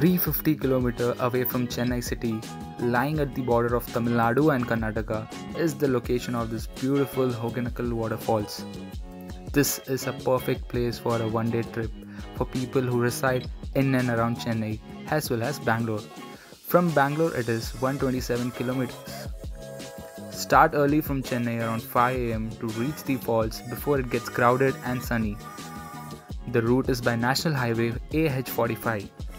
350 km away from Chennai city, lying at the border of Tamil Nadu and Karnataka, is the location of this beautiful Hogenakkal waterfalls. This is a perfect place for a one day trip for people who reside in and around Chennai as well as Bangalore. From Bangalore, it is 127 kilometers. Start early from Chennai around 5 am to reach the falls before it gets crowded and sunny. The route is by National Highway AH45.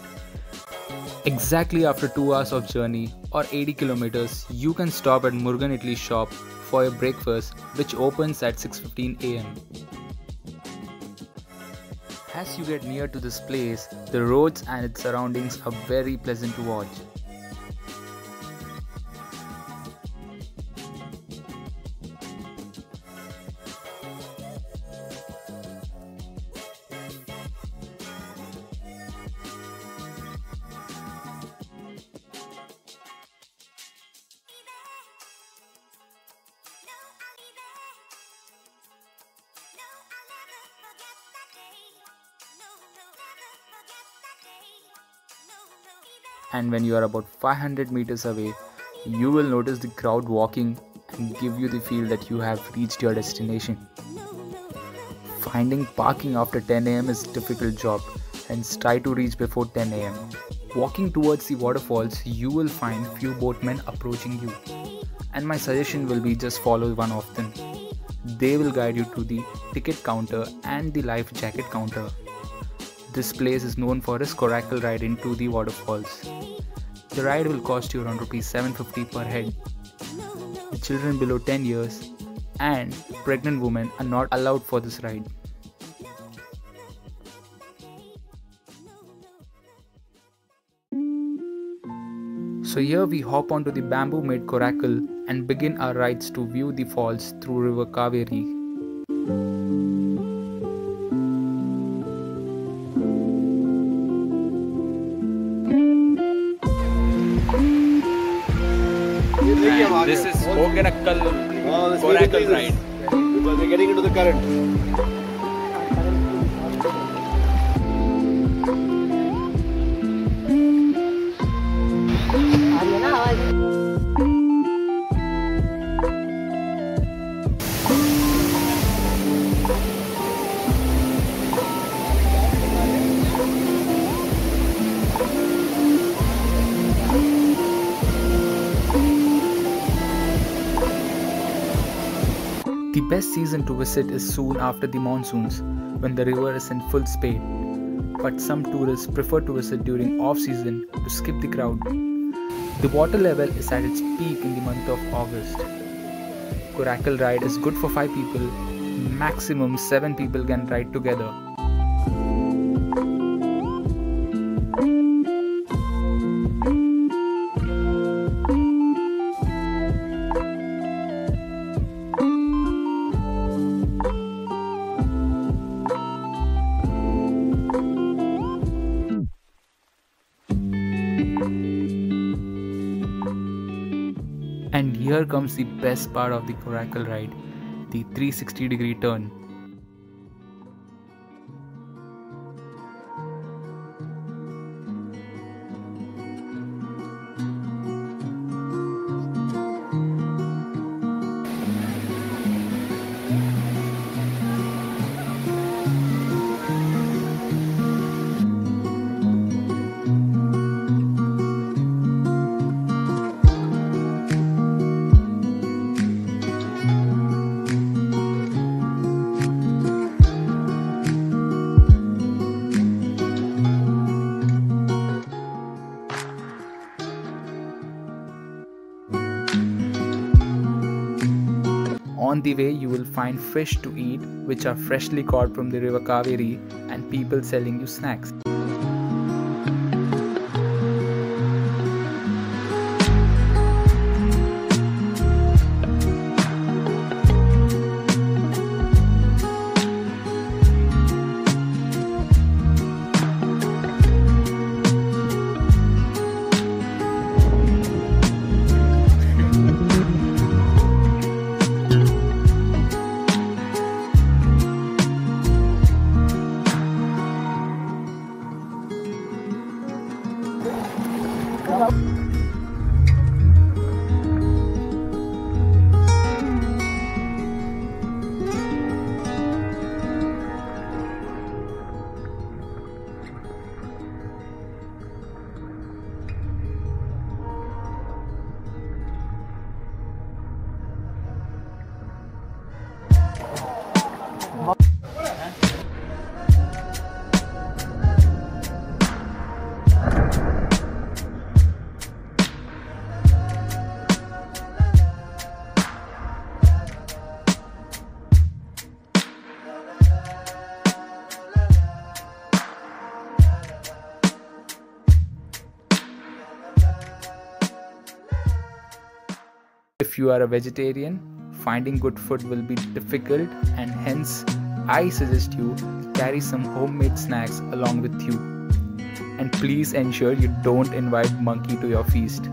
Exactly after 2 hours of journey or 80 kilometers, you can stop at Murugan Idli shop for your breakfast which opens at 6:15 am. As you get near to this place, the roads and its surroundings are very pleasant to watch. And when you are about 500 meters away, you will notice the crowd walking and give you the feel that you have reached your destination. Finding parking after 10 am is a difficult job, hence try to reach before 10 am. Walking towards the waterfalls, you will find few boatmen approaching you. And my suggestion will be just follow one of them. They will guide you to the ticket counter and the life jacket counter. This place is known for its coracle ride into the waterfalls. The ride will cost you around rupees 750 per head. The children below 10 years and pregnant women are not allowed for this ride. So here we hop onto the bamboo made coracle and begin our rides to view the falls through river Kaveri. This is Coracle really ride. Because we're getting into the current. Best season to visit is soon after the monsoons, when the river is in full spate. But some tourists prefer to visit during off season to skip the crowd. The water level is at its peak in the month of August. Coracle ride is good for 5 people, maximum 7 people can ride together. And here comes the best part of the Coracle ride the 360 degree turn. On the way, you will find fish to eat, which are freshly caught from the river Kaveri, and people selling you snacks. Hello. If you are a vegetarian, finding good food will be difficult, and hence, I suggest you carry some homemade snacks along with you. And please ensure you don't invite monkey to your feast.